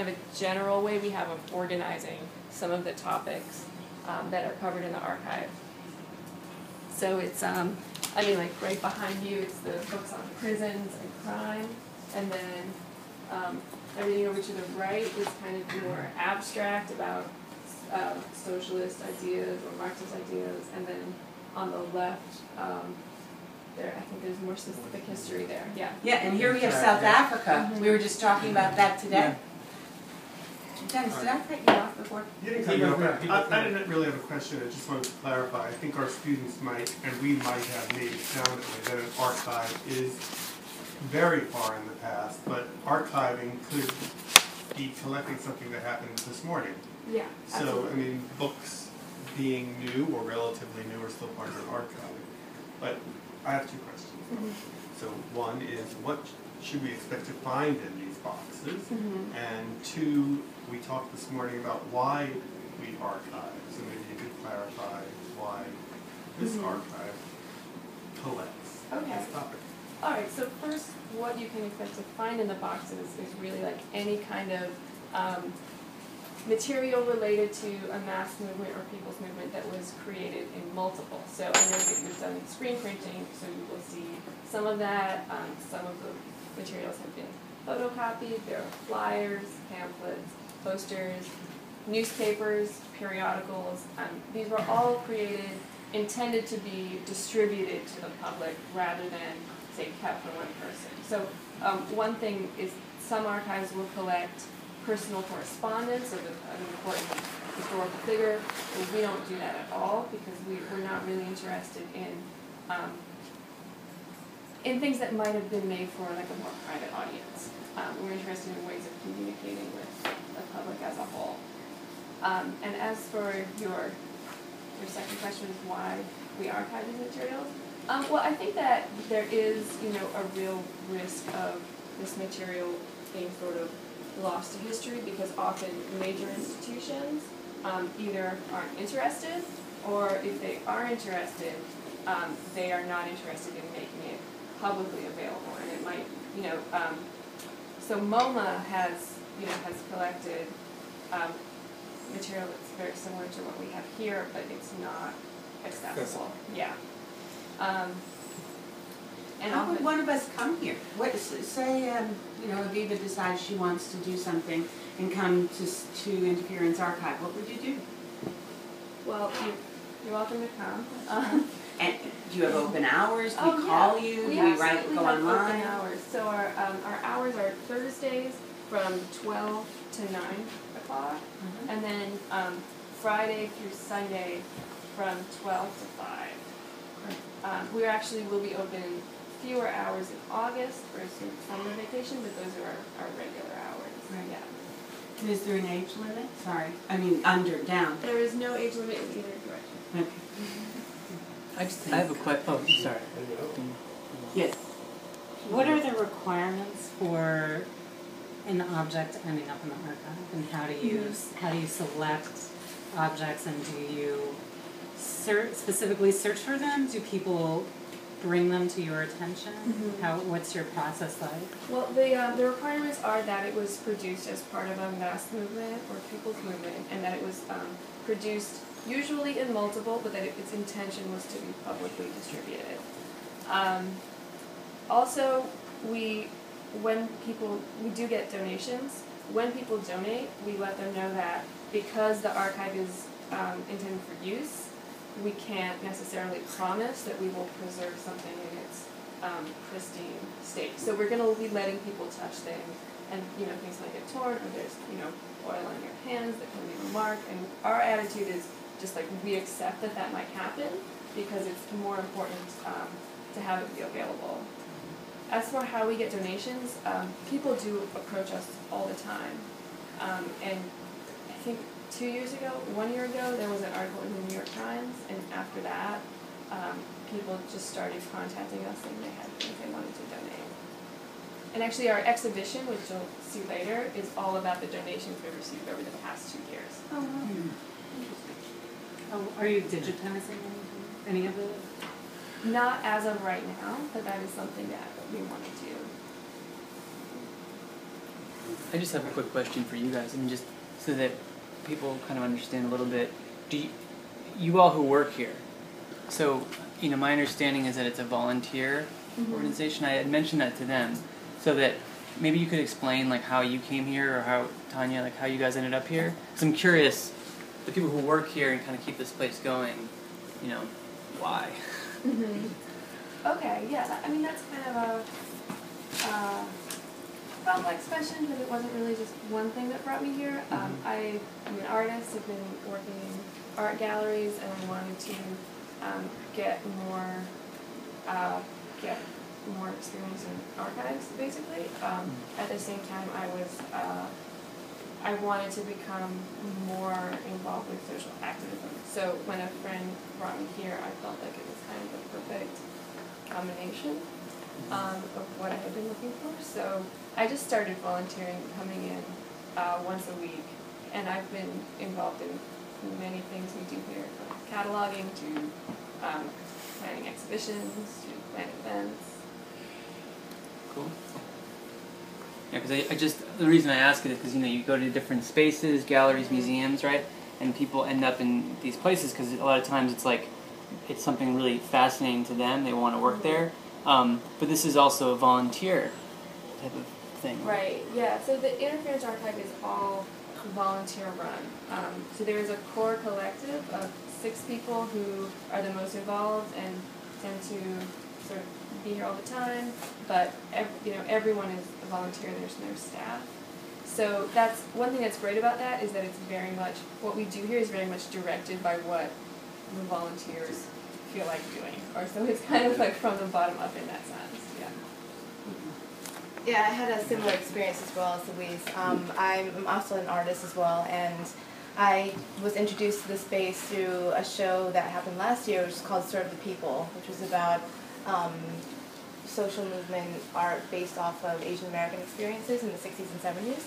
kind of a general way we have of organizing some of the topics um, that are covered in the archive. So it's, um, I mean, like right behind you, it's the books on prisons and crime, and then um, everything over to the right is kind of more abstract about uh, socialist ideas or Marxist ideas, and then on the left, um, there I think there's more specific history there. Yeah. Yeah, and here we have Right, South yeah. Africa. We were just talking about that today. Dennis, did I cut you off before? You didn't cut me off. I, I didn't really have a question, I just wanted to clarify. I think our students might, and we might have made it sound that an archive is very far in the past, but archiving could be collecting something that happened this morning. Yeah. So, absolutely. I mean, books being new or relatively new are still part of an archive. But I have two questions. Mhm. So one is, what should we expect to find in these boxes? Mhm. And two, we talked this morning about why we archive, so maybe you could clarify why this Mhm. archive collects Okay. this topic. All right, so first, what you can expect to find in the boxes is really like any kind of um, material related to a mass movement or people's movement that was created in multiple. So I know that you've done screen printing, so you will see some of that. Um, some of the materials have been photocopied. There are flyers, pamphlets, posters, newspapers, periodicals. Um, these were all created intended to be distributed to the public rather than, say, kept for one person. So um, one thing is some archives will collect personal correspondence of an important historical figure. But we don't do that at all because we, we're not really interested in um, in things that might have been made for like a more private audience. Um, we're interested in ways of communicating with the public as a whole. Um, and as for your your second question is why we archive these materials. Um, well, I think that there is, you know, a real risk of this material being sort of lost to history because often major institutions um, either aren't interested or if they are interested, um, they are not interested in making it publicly available. And it might, you know, um, so MoMA has, you know, has collected um, material that's very similar to what we have here, but it's not accessible. Yeah. Um, and How would one of us come here? What, say, um, you know, Aviva decides she wants to do something and come to, to Interference Archive, what would you do? well, you, you're welcome to come. Um, And do you have open hours? Do Oh, we yeah. call you? we Do we write, go have online? open hours. So our, um, our hours are Thursdays from twelve to nine o'clock. Mhm. And then, um, Friday through Sunday from twelve to five. Um, we actually will be open fewer hours in August for summer vacation, but those are our, our regular hours. Right. Yeah. Is there an age limit? Sorry, I mean, under, down. There is no age limit in either. Okay. I just, I have a question. oh, sorry. Yes. What are the requirements for an object ending up in the archive, and how do you how do you select objects, and do you search specifically search for them? Do people bring them to your attention? Mhm. How what's your process like? Well, the, uh, the requirements are that it was produced as part of a mass movement or people's movement, and that it was, um, produced usually in multiple, but that it- its intention was to be publicly distributed. Um, also, we, when people, we do get donations, when people donate, we let them know that because the archive is, um, intended for use, we can't necessarily promise that we will preserve something in its um, pristine state. So we're gonna be letting people touch things, and you know things might get torn, or there's you know oil on your hands that can leave a mark. And our attitude is just like we accept that that might happen because it's more important um, to have it be available. As for how we get donations, um, people do approach us all the time, um, and I think two years ago, one year ago, there was an article in the New York Times, and after that, um, people just started contacting us saying they had things they wanted to donate. And actually, our exhibition, which you'll see later, is all about the donations we've received over the past two years. Oh, Oh, are you digitizing? Any of it? Not as of right now, but that is something that we want to do. I just have a quick question for you guys. I mean, just so that people kind of understand a little bit. Do you, you all who work here? So, you know, my understanding is that it's a volunteer Mhm. organization. I had mentioned that to them, so that maybe you could explain like how you came here or how Tanya, like how you guys ended up here. Because I'm curious, the people who work here and kind of keep this place going, you know, why? hmm Okay, yeah, that, I mean, that's kind of a, uh, complex question because it wasn't really just one thing that brought me here. Um, I am an artist, I've been working in art galleries and I wanted to, um, get more, uh, get more experience in archives, basically. Um, at the same time, I was, uh, I wanted to become more involved with social activism. So when a friend brought me here, I felt like it was kind of the perfect combination um, of what I had been looking for. So I just started volunteering, coming in uh, once a week, and I've been involved in many things we do here, from cataloging to um, planning exhibitions to planning events. Cool. Yeah, because I, I just the reason I ask it is because you know you go to different spaces, galleries, museums, right? And people end up in these places because a lot of times it's like it's something really fascinating to them. They want to work there. Um, but this is also a volunteer type of thing. Right, yeah, so the Interference Archive is all volunteer run. Um, so there is a core collective of six people who are the most involved and tend to sort of be here all the time, but ev- you know, everyone is a volunteer, there's no staff. So that's, one thing that's great about that is that it's very much, what we do here is very much directed by what the volunteers feel like doing. Or so it's kind of like from the bottom up in that sense, yeah. Yeah, I had a similar experience as well as Louise. Um, I'm also an artist as well, and I was introduced to the space through a show that happened last year, which is called Serve the People, which was about um, social movement art based off of Asian American experiences in the 60s and 70s.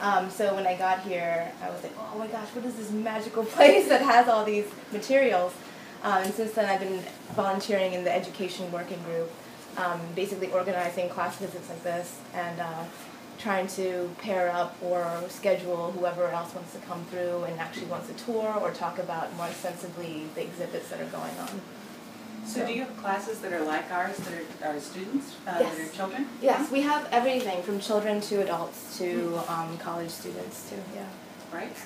Um, so when I got here, I was like, oh my gosh, what is this magical place that has all these materials? Um, and since then, I've been volunteering in the education working group, um, basically organizing class visits like this and uh, trying to pair up or schedule whoever else wants to come through and actually wants to tour or talk about more extensively the exhibits that are going on. So do you have classes that are like ours, that are, are students, uh, that are children? Yes, we have everything from children to adults to um, college students too. Yeah. Right?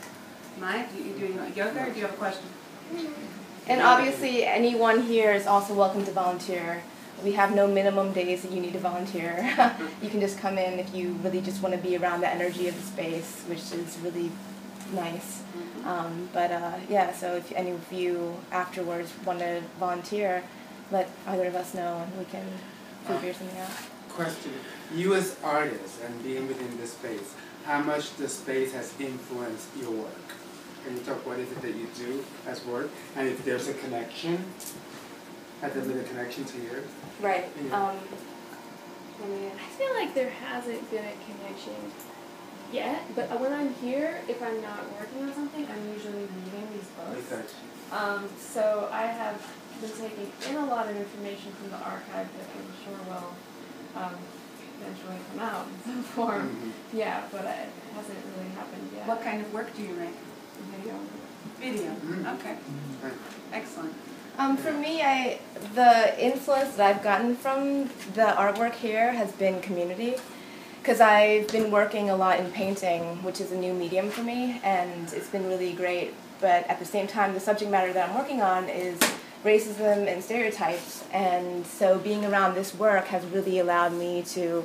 Mike, do you doing yoga or do you have a question? And obviously, anyone here is also welcome to volunteer. We have no minimum days that you need to volunteer. you can just come in if you really just want to be around the energy of the space, which is really nice. Um, but uh, yeah, so if any of you afterwards want to volunteer, let either of us know and we can figure something out. Question, you as artists and being within this space, how much the space has influenced your work? Can you talk what is it that you do as work? And if there's a connection, has there been a connection to yours? Right. Yeah. Um, I mean, I feel like there hasn't been a connection yet, but when I'm here, if I'm not working on something, I'm usually reading these books. Research. Um, so I have been taking in a lot of information from the archive that I'm sure will um, eventually come out in some form. Mhm. Yeah, but it hasn't really happened yet. What kind of work do you make? Video. Video, Mhm. okay, Right. excellent. Um, for me, I the influence that I've gotten from the artwork here has been community, because I've been working a lot in painting, which is a new medium for me, and it's been really great. But at the same time, the subject matter that I'm working on is racism and stereotypes, and so being around this work has really allowed me to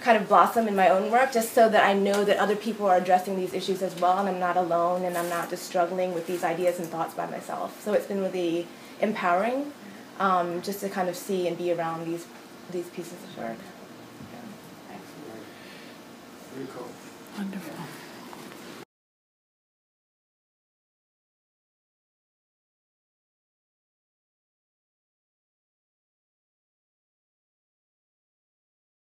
kind of blossom in my own work just so that I know that other people are addressing these issues as well and I'm not alone and I'm not just struggling with these ideas and thoughts by myself. So it's been really empowering um, just to kind of see and be around these these pieces of work. Wonderful.